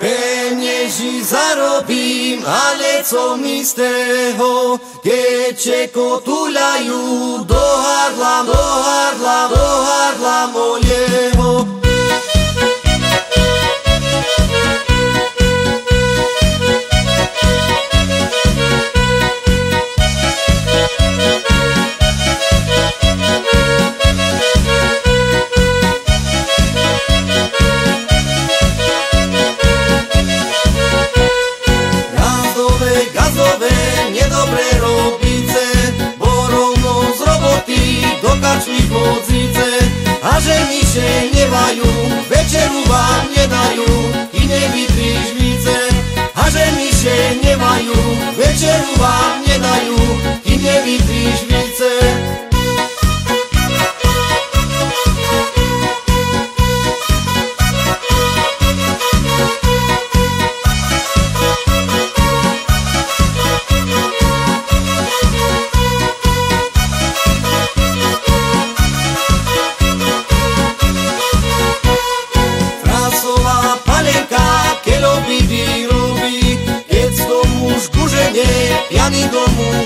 penieži zarobím, ale co mi z toho, keď čeko tuľajú do hardla, do hardla,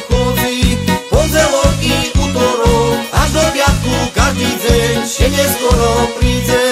chodzi Pondelok i utorok Až do piatku každý deň Še neskoro príde